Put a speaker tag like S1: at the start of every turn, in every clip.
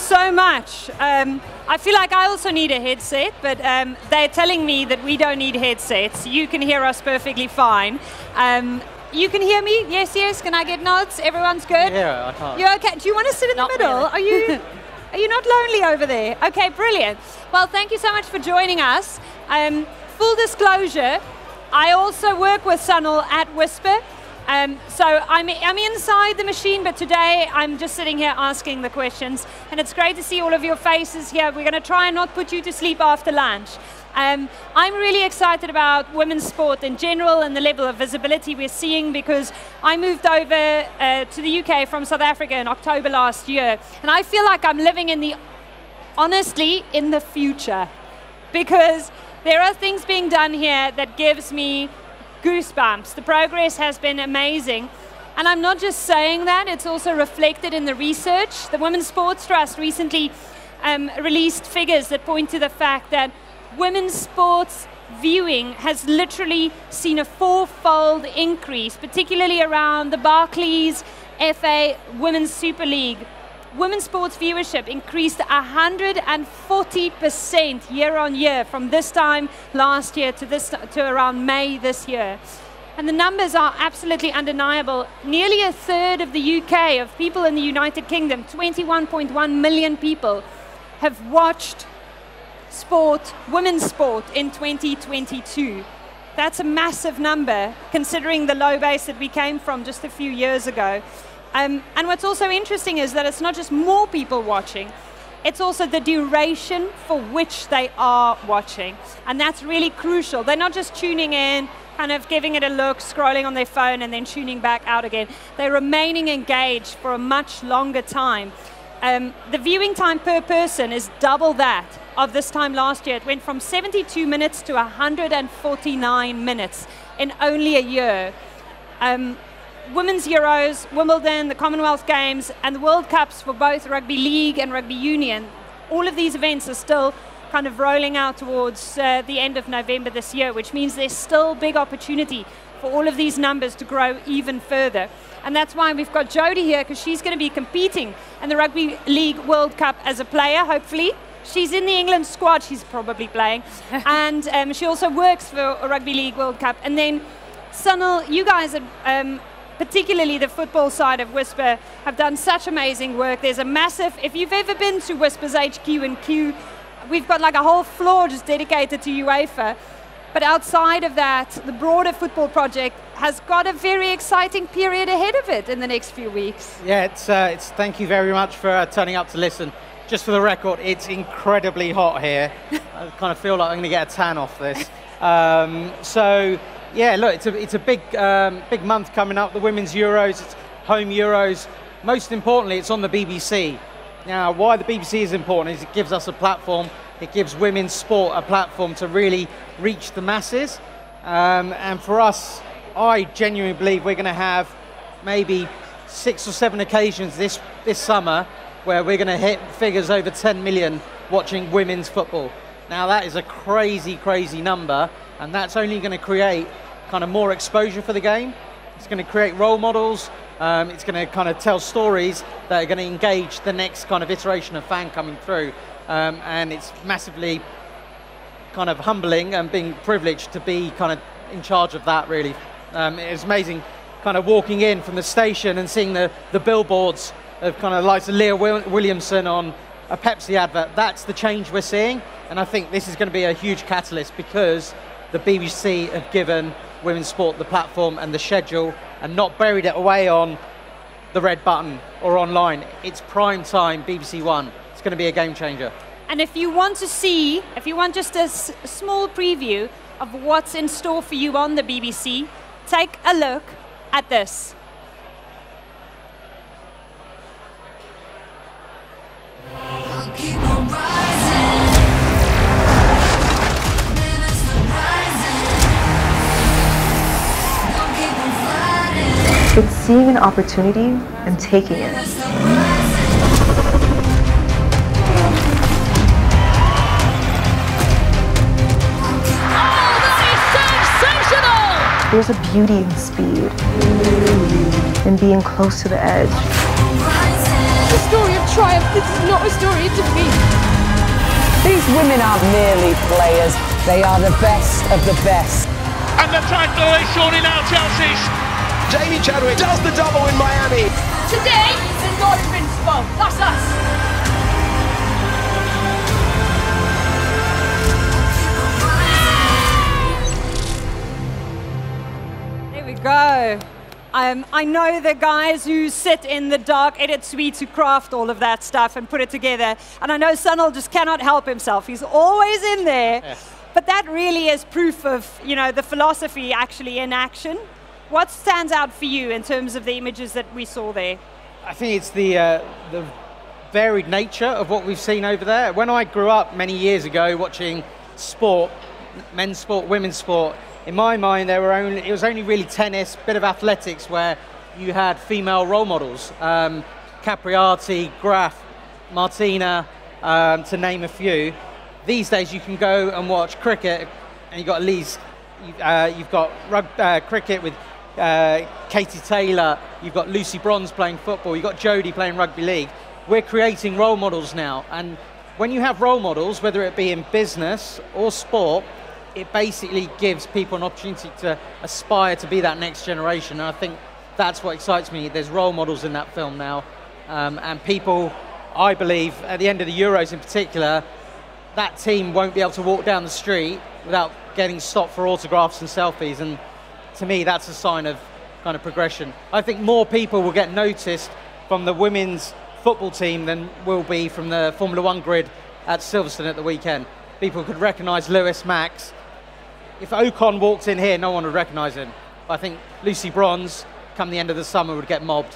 S1: so much. Um, I feel like I also need a headset, but um, they're telling me that we don't need headsets. You can hear us perfectly fine. Um, you can hear me? Yes, yes. Can I get nods? Everyone's good?
S2: Yeah, I can't.
S1: You okay? Do you want to sit in
S3: Not
S1: the middle?
S3: really.
S1: Are you are you not lonely over there? Okay, brilliant. Well, thank you so much for joining us. Um, full disclosure, I also work with Sunil at Whisper. Um, so I'm, I'm inside the machine, but today I'm just sitting here asking the questions. And it's great to see all of your faces here. We're going to try and not put you to sleep after lunch. Um, I'm really excited about women's sport in general and the level of visibility we're seeing because I moved over uh, to the UK from South Africa in October last year. And I feel like I'm living in the, honestly, in the future because there are things being done here that gives me goosebumps. The progress has been amazing. And I'm not just saying that, it's also reflected in the research. The Women's Sports Trust recently um, released figures that point to the fact that women's sports viewing has literally seen a fourfold increase, particularly around the Barclays FA Women's Super League. Women's sports viewership increased 140% year on year from this time last year to, this, to around May this year. And the numbers are absolutely undeniable. Nearly a third of the UK, of people in the United Kingdom, 21.1 million people, have watched sport, women's sport, in 2022. That's a massive number considering the low base that we came from just a few years ago. Um, and what's also interesting is that it's not just more people watching, it's also the duration for which they are watching. And that's really crucial. They're not just tuning in, kind of giving it a look, scrolling on their phone, and then tuning back out again. They're remaining engaged for a much longer time. Um, the viewing time per person is double that of this time last year. It went from 72 minutes to 149 minutes in only a year. Um, Women's Euros, Wimbledon, the Commonwealth Games, and the World Cups for both rugby league and rugby union, all of these events are still kind of rolling out towards uh, the end of November this year, which means there's still big opportunity for all of these numbers to grow even further. And that's why we've got Jodie here, because she's going to be competing in the Rugby League World Cup as a player, hopefully. She's in the England squad, she's probably playing. and um, she also works for a Rugby League World Cup. And then, Sunil, you guys are. Um, particularly the football side of Whisper, have done such amazing work. There's a massive, if you've ever been to Whisper's HQ and Q, we've got like a whole floor just dedicated to UEFA. But outside of that, the broader football project has got a very exciting period ahead of it in the next few weeks.
S2: Yeah, it's, uh, it's thank you very much for uh, turning up to listen. Just for the record, it's incredibly hot here. I kind of feel like I'm going to get a tan off this. Um, so, yeah, look, it's a, it's a big, um, big month coming up. The Women's Euros, it's home Euros. Most importantly, it's on the BBC. Now, why the BBC is important is it gives us a platform. It gives women's sport a platform to really reach the masses. Um, and for us, I genuinely believe we're going to have maybe six or seven occasions this, this summer where we're going to hit figures over 10 million watching women's football. Now that is a crazy, crazy number, and that's only going to create kind of more exposure for the game. It's going to create role models. Um, it's going to kind of tell stories that are going to engage the next kind of iteration of fan coming through. Um, and it's massively kind of humbling and being privileged to be kind of in charge of that really. Um, it was amazing kind of walking in from the station and seeing the, the billboards of kind of like Leah Wil- Williamson on a Pepsi advert. That's the change we're seeing. And I think this is going to be a huge catalyst because the BBC have given women's sport the platform and the schedule and not buried it away on the red button or online. It's prime time BBC One. It's going to be a game changer.
S1: And if you want to see, if you want just a small preview of what's in store for you on the BBC, take a look at this.
S4: It's seeing an opportunity and taking it.
S5: Minutes the.
S4: There's a beauty in speed, in being close to the edge.
S5: Rising.
S3: a story of triumph. This is not a story of defeat.
S6: These women aren't merely players, they are the best of the best.
S7: And the title is sorting now Chelsea's.
S8: Jamie Chadwick does the double in Miami.
S3: Today is not invincible. That's us.
S1: There we go. Um, I know the guys who sit in the dark edit suites who craft all of that stuff and put it together. And I know Sunil just cannot help himself. He's always in there. But that really is proof of, you know, the philosophy actually in action. What stands out for you in terms of the images that we saw there?
S2: I think it's the uh, the varied nature of what we've seen over there. When I grew up many years ago watching sport, men's sport, women's sport, in my mind there were only it was only really tennis, bit of athletics where you had female role models, um, Capriati, Graf, Martina, um, to name a few. These days you can go and watch cricket, and you've got at least you've, uh, you've got rug, uh, cricket with uh, Katie Taylor, you've got Lucy Bronze playing football, you've got Jodie playing rugby league. We're creating role models now, and when you have role models, whether it be in business or sport, it basically gives people an opportunity to aspire to be that next generation. And I think that's what excites me. There's role models in that film now, um, and people, I believe, at the end of the Euros in particular, that team won't be able to walk down the street without getting stopped for autographs and selfies. And to me, that's a sign of kind of progression. I think more people will get noticed from the women's football team than will be from the Formula One grid at Silverstone at the weekend. People could recognise Lewis Max. If Ocon walked in here, no one would recognise him. I think Lucy Bronze, come the end of the summer, would get mobbed.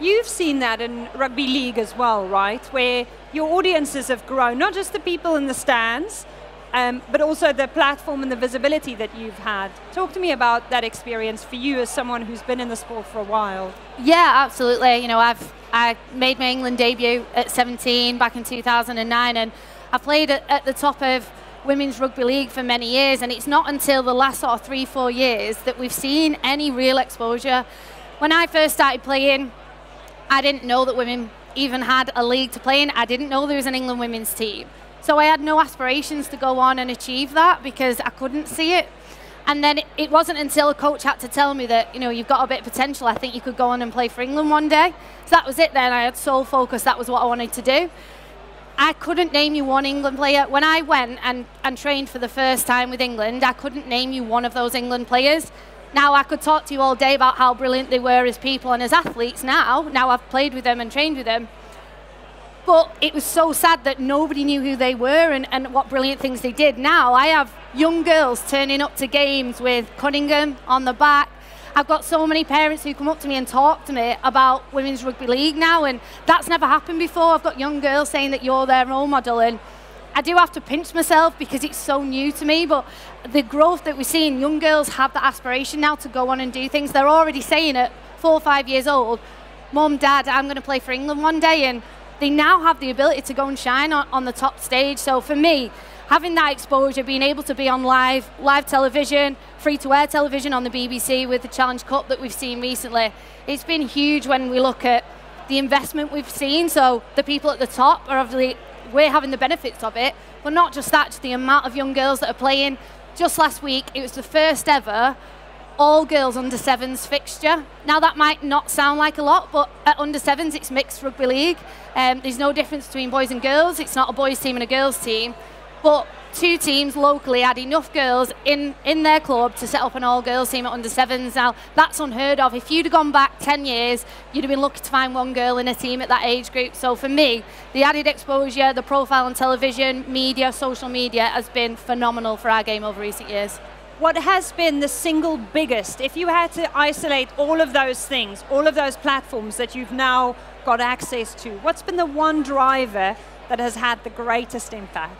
S1: You've seen that in rugby league as well, right? Where your audiences have grown, not just the people in the stands, um, but also the platform and the visibility that you've had. Talk to me about that experience for you as someone who's been in the sport for a while.
S9: Yeah, absolutely. You know, I've I made my England debut at 17 back in 2009, and I played at, at the top of women's rugby league for many years. And it's not until the last sort of three, four years that we've seen any real exposure. When I first started playing, I didn't know that women even had a league to play in. I didn't know there was an England women's team. So I had no aspirations to go on and achieve that because I couldn't see it. And then it, wasn't until a coach had to tell me that, you know, you've got a bit of potential. I think you could go on and play for England one day. So that was it then. I had sole focus. That was what I wanted to do. I couldn't name you one England player. When I went and, and trained for the first time with England, I couldn't name you one of those England players. Now I could talk to you all day about how brilliant they were as people and as athletes now. Now I've played with them and trained with them. But it was so sad that nobody knew who they were and, and what brilliant things they did. Now I have young girls turning up to games with Cunningham on the back. I've got so many parents who come up to me and talk to me about women's rugby league now, and that's never happened before. I've got young girls saying that you're their role model, and I do have to pinch myself because it's so new to me. But the growth that we're seeing, young girls have the aspiration now to go on and do things. They're already saying at four or five years old, Mum, Dad, I'm going to play for England one day, and they now have the ability to go and shine on, on the top stage. So for me, having that exposure, being able to be on live, live television, free to air television on the BBC with the Challenge Cup that we've seen recently, it's been huge when we look at the investment we've seen. So the people at the top are obviously, we're having the benefits of it, but not just that, just the amount of young girls that are playing. Just last week, it was the first ever all girls under sevens fixture. Now that might not sound like a lot, but at under sevens it's mixed rugby league. Um, there's no difference between boys and girls. It's not a boys team and a girls team, but two teams locally had enough girls in, in their club to set up an all girls team at under sevens. Now that's unheard of. If you'd have gone back 10 years, you'd have been lucky to find one girl in a team at that age group. So for me, the added exposure, the profile on television, media, social media has been phenomenal for our game over recent years.
S1: What has been the single biggest, if you had to isolate all of those things, all of those platforms that you've now got access to, what's been the one driver that has had the greatest impact?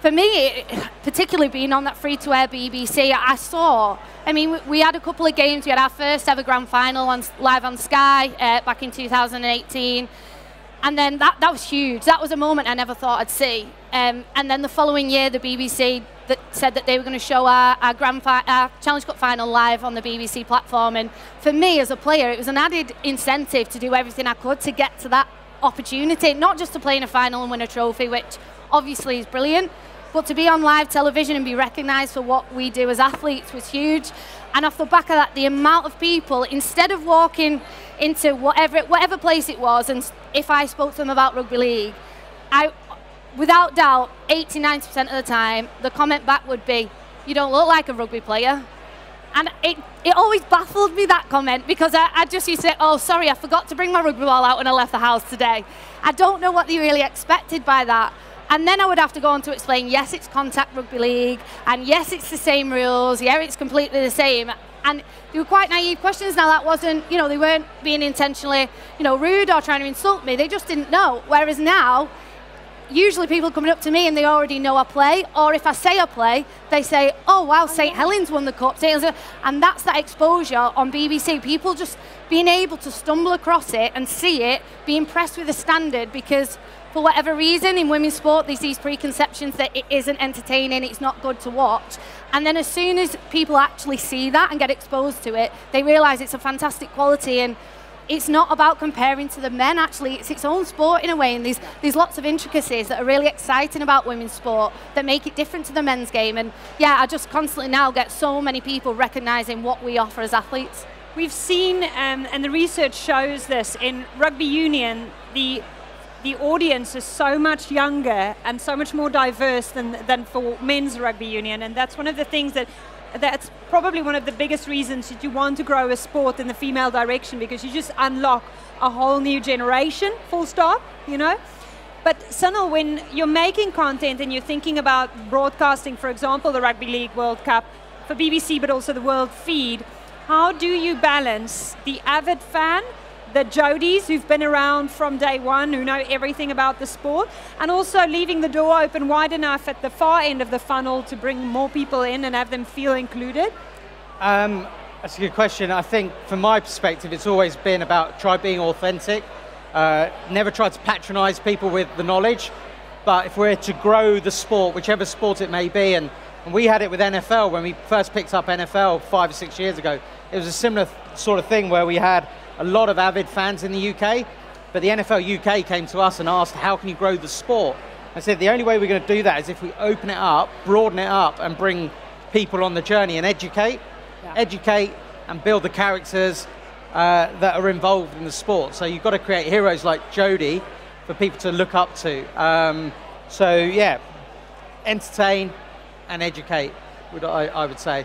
S9: for me, particularly being on that free-to-air BBC, I saw. I mean, we- had a couple of games. We had our first ever grand final on live on Sky uh, back in 2018. And then that, that was huge. That was a moment I never thought I'd see. Um, and then the following year, the BBC that said that they were going to show our, our, grand our Challenge Cup final live on the BBC platform. And for me as a player, it was an added incentive to do everything I could to get to that opportunity, not just to play in a final and win a trophy, which obviously is brilliant, but to be on live television and be recognised for what we do as athletes was huge. And off the back of that, the amount of people, instead of walking into whatever, whatever place it was, and if I spoke to them about rugby league, I, without doubt, 80 90% of the time, the comment back would be, You don't look like a rugby player. And it, it always baffled me, that comment, because I, I just used to say, Oh, sorry, I forgot to bring my rugby ball out when I left the house today. I don't know what they really expected by that. And then I would have to go on to explain, yes, it's contact rugby league, and yes, it's the same rules, yeah, it's completely the same. And they were quite naive questions. Now that wasn't, you know, they weren't being intentionally, you know, rude or trying to insult me. They just didn't know. Whereas now, usually people coming up to me and they already know I play, or if I say I play, they say, "Oh wow, oh, St Helens won the cup," and that's that exposure on BBC. People just being able to stumble across it and see it, be impressed with the standard because. For whatever reason, in women's sport, there's these preconceptions that it isn't entertaining, it's not good to watch. And then as soon as people actually see that and get exposed to it, they realise it's a fantastic quality. And it's not about comparing to the men actually it's its own sport in a way and there's, there's lots of intricacies that are really exciting about women's sport that make it different to the men's game and yeah i just constantly now get so many people recognizing what we offer as athletes
S1: We've seen, um, and the research shows this, in rugby union, the the audience is so much younger and so much more diverse than, than for men's rugby union. And that's one of the things that that's probably one of the biggest reasons that you want to grow a sport in the female direction because you just unlock a whole new generation, full stop, you know? But Sunil, when you're making content and you're thinking about broadcasting, for example, the Rugby League World Cup for BBC, but also the World Feed, how do you balance the avid fan the Jodies who've been around from day one, who know everything about the sport, and also leaving the door open wide enough at the far end of the funnel to bring more people in and have them feel included?
S2: Um, that's a good question. I think, from my perspective, it's always been about try being authentic. Uh, never try to patronise people with the knowledge. But if we're to grow the sport, whichever sport it may be, and, and we had it with NFL when we first picked up NFL five or six years ago, it was a similar sort of thing where we had a lot of avid fans in the UK, but the NFL UK came to us and asked, how can you grow the sport? I said, the only way we're going to do that is if we open it up, broaden it up, and bring people on the journey and educate,
S1: Yeah.
S2: educate and build the characters uh, that are involved in the sport. So you've got to create heroes like Jodie for people to look up to. Um, so yeah, entertain and educate, would I, I would say.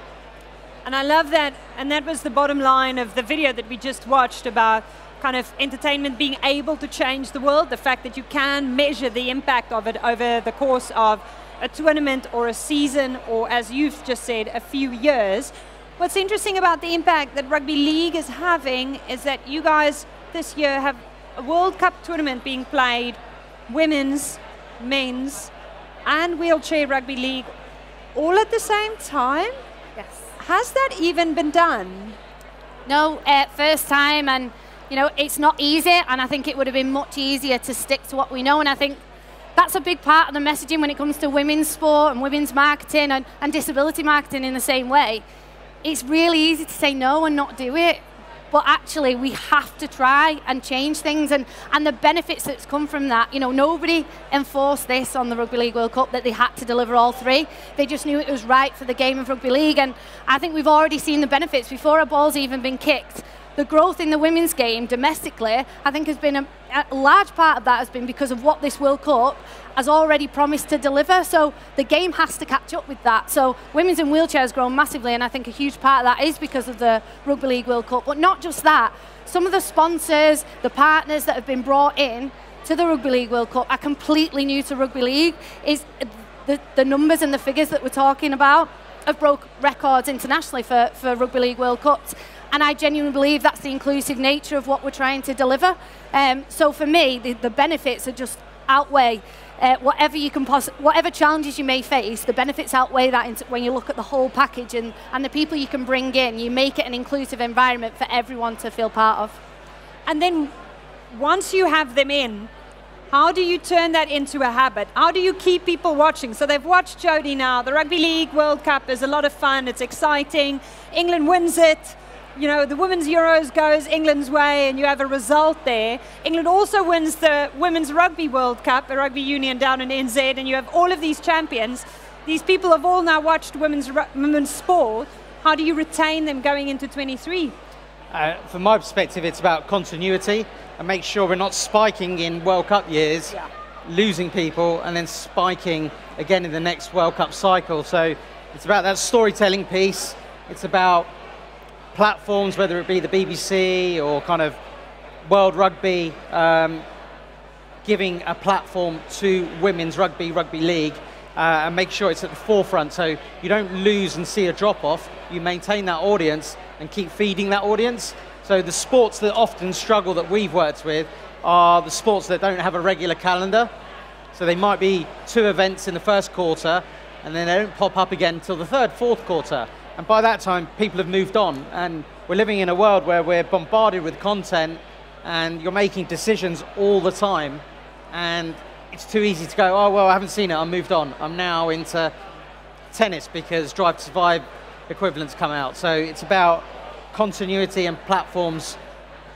S1: And I love that, and that was the bottom line of the video that we just watched about kind of entertainment being able to change the world, the fact that you can measure the impact of it over the course of a tournament or a season, or as you've just said, a few years. What's interesting about the impact that Rugby League is having is that you guys this year have a World Cup tournament being played, women's, men's, and wheelchair rugby league all at the same time.
S9: yes
S1: Has that even been done?
S9: No, uh, first time, and you know it's not easy. And I think it would have been much easier to stick to what we know. And I think that's a big part of the messaging when it comes to women's sport and women's marketing and, and disability marketing in the same way. It's really easy to say no and not do it. But actually, we have to try and change things, and, and the benefits that's come from that. You know, nobody enforced this on the Rugby League World Cup that they had to deliver all three. They just knew it was right for the game of rugby league, and I think we've already seen the benefits before a ball's even been kicked. The growth in the women's game domestically, I think, has been a, a large part of that has been because of what this World Cup has already promised to deliver. So the game has to catch up with that. So women's in wheelchairs grown massively, and I think a huge part of that is because of the Rugby League World Cup. But not just that. Some of the sponsors, the partners that have been brought in to the Rugby League World Cup are completely new to rugby league. Is the, the numbers and the figures that we're talking about have broke records internationally for, for Rugby League World Cups. And I genuinely believe that's the inclusive nature of what we're trying to deliver. Um, so for me, the, the benefits are just outweigh uh, whatever you can poss- whatever challenges you may face. The benefits outweigh that when you look at the whole package and, and the people you can bring in. You make it an inclusive environment for everyone to feel part of.
S1: And then once you have them in, How do you turn that into a habit? How do you keep people watching? So they've watched Jodie now. The Rugby League World Cup is a lot of fun. It's exciting. England wins it. You know, the Women's Euros goes England's way and you have a result there. England also wins the Women's Rugby World Cup, the rugby union down in NZ, and you have all of these champions. These people have all now watched women's, women's sport. How do you retain them going into 23?
S2: Uh, from my perspective, it's about continuity and make sure we're not spiking in World Cup years,
S1: Yeah.
S2: losing people, and then spiking again in the next World Cup cycle. So it's about that storytelling piece. It's about platforms, whether it be the BBC or kind of World Rugby, um, giving a platform to women's rugby, rugby league, uh, and make sure it's at the forefront so you don't lose and see a drop off. You maintain that audience and keep feeding that audience. So the sports that often struggle that we've worked with are the sports that don't have a regular calendar. So they might be two events in the first quarter, and then they don't pop up again until the third, fourth quarter. And by that time, people have moved on, and we're living in a world where we're bombarded with content, and you're making decisions all the time, and it's too easy to go, oh well, I haven't seen it, I moved on. I'm now into tennis because Drive to Survive equivalents come out. So it's about continuity and platforms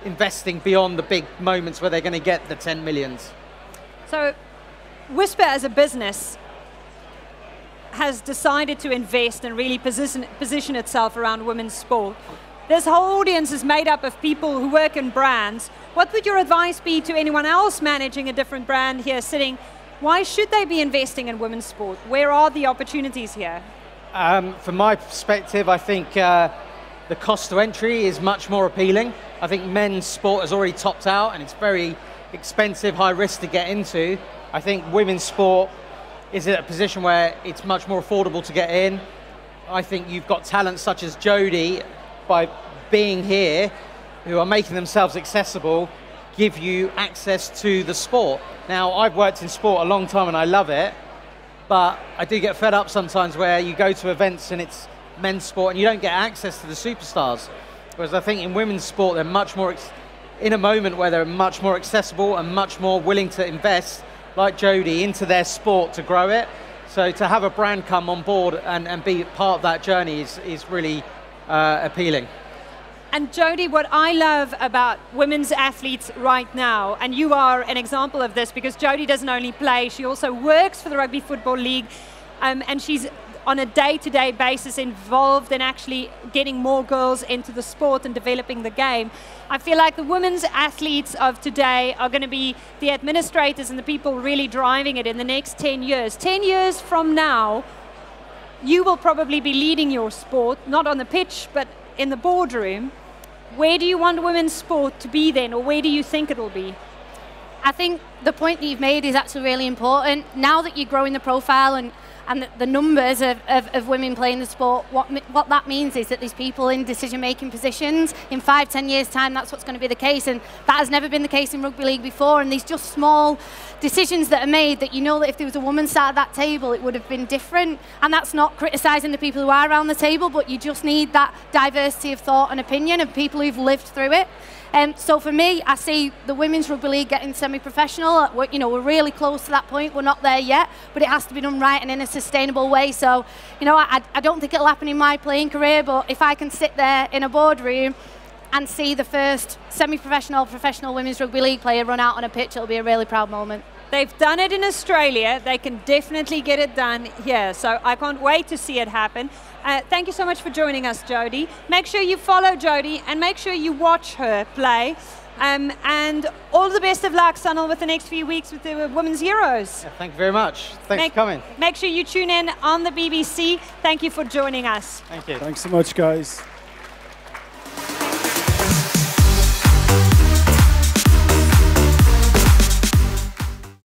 S2: investing beyond the big moments where they're going to get the 10 millions.
S1: So, Whisper as a business has decided to invest and really position, position itself around women's sport. This whole audience is made up of people who work in brands. What would your advice be to anyone else managing a different brand here sitting? Why should they be investing in women's sport? Where are the opportunities here?
S2: Um, from my perspective, I think uh, the cost to entry is much more appealing. I think men's sport has already topped out and it's very expensive, high risk to get into. I think women's sport is at a position where it's much more affordable to get in. I think you've got talent such as Jodie, by being here, who are making themselves accessible, give you access to the sport. Now, I've worked in sport a long time and I love it, but I do get fed up sometimes where you go to events and it's men's sport and you don't get access to the superstars. Whereas I think in women's sport, they're much more, in a moment where they're much more accessible and much more willing to invest, like Jodie, into their sport to grow it. So to have a brand come on board and, and be part of that journey is, is really uh, appealing.
S1: And Jodie, what I love about women's athletes right now, and you are an example of this because Jodie doesn't only play, she also works for the Rugby Football League, um, and she's on a day-to-day basis involved in actually getting more girls into the sport and developing the game. I feel like the women's athletes of today are going to be the administrators and the people really driving it in the next 10 years. 10 years from now, you will probably be leading your sport, not on the pitch, but in the boardroom. Where do you want women's sport to be then, or where do you think it'll be?
S9: I think the point that you've made is actually really important. Now that you're growing the profile and, and the, numbers of, of, of women playing the sport, what, what that means is that there's people in decision making positions. In five, ten years' time, that's what's going to be the case. And that has never been the case in rugby league before. And these just small decisions that are made that you know that if there was a woman sat at that table, it would have been different. And that's not criticising the people who are around the table, but you just need that diversity of thought and opinion of people who've lived through it. Um, so for me, I see the women's rugby league getting semi-professional. We're, you know, we're really close to that point. We're not there yet, but it has to be done right and in a sustainable way. So, you know, I, I don't think it'll happen in my playing career, but if I can sit there in a boardroom and see the first semi-professional, professional women's rugby league player run out on a pitch, it'll be a really proud moment.
S1: They've done it in Australia. They can definitely get it done here. So I can't wait to see it happen. Uh, thank you so much for joining us, Jodie. Make sure you follow Jodie and make sure you watch her play. Um, and all the best of luck, Sunil, with the next few weeks with the Women's Euros.
S2: Yeah, thank you very much. Thanks
S1: make,
S2: for coming.
S1: Make sure you tune in on the BBC. Thank you for joining us.
S2: Thank you.
S10: Thanks so much, guys.